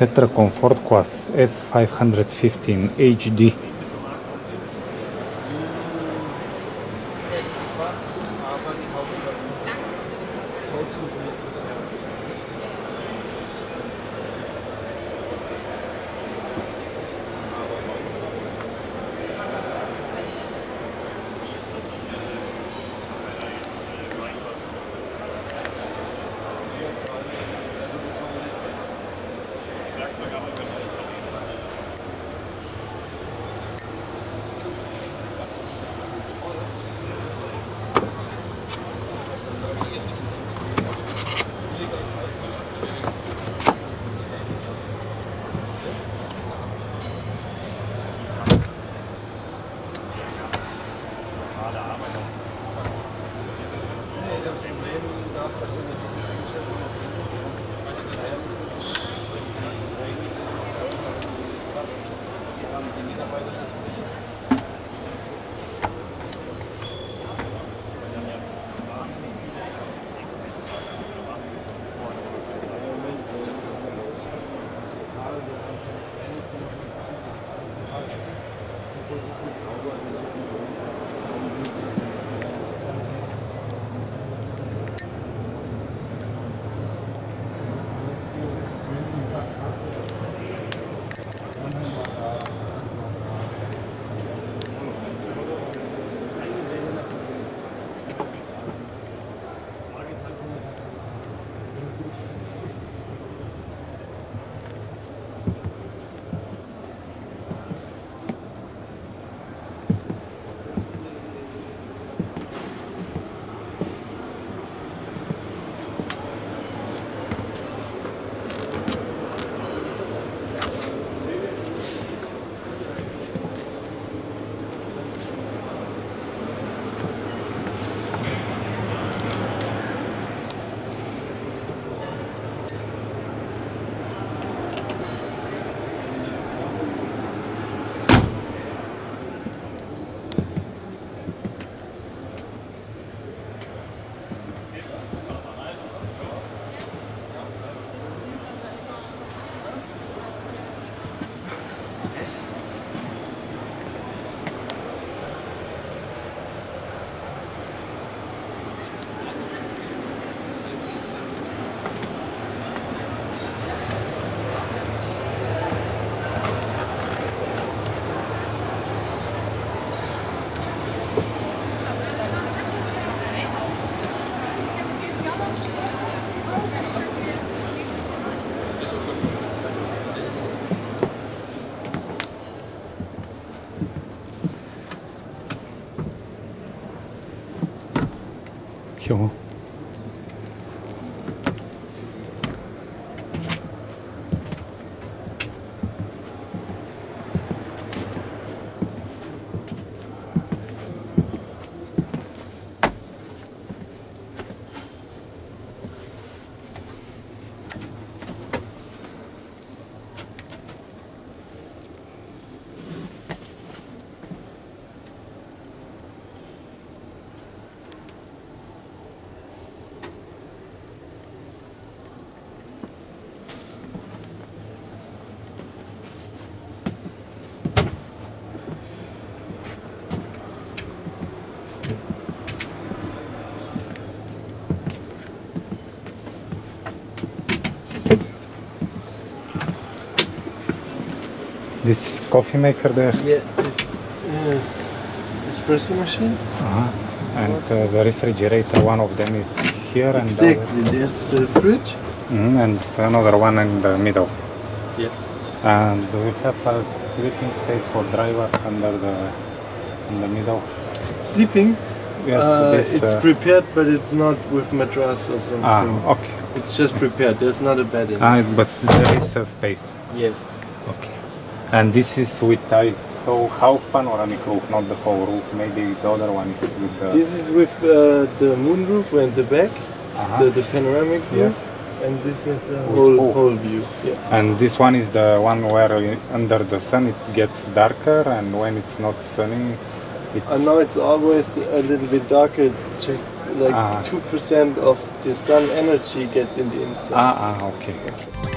Setra ComfortClass S515 HD. 行 This is coffee maker there. Yeah, this is espresso machine. Uh-huh. And uh, the refrigerator, one of them is here and Exactly, there's a fridge. Mhm, and another one in the middle. Yes. And we have a sleeping space for driver under the in the middle. Sleeping. Yes, uh, this. it's uh, prepared, but it's not with mattress or something. ah, okay. It's just prepared. There's not a bed in. Ah, but there is a space. Yes. Okay. And this is with I so half panoramic roof, not the whole roof. Maybe the other one is with the. This is with uh, the moon roof and the back, Uh-huh. the, the panoramic Yes. and this is a whole whole. whole view. Yeah. And this one is the one where uh, under the sun it gets darker, and when it's not sunny, it's. And now it's always a little bit darker. It's just like Ah. two percent of the sun energy gets in the inside. Ah, ah, okay. okay.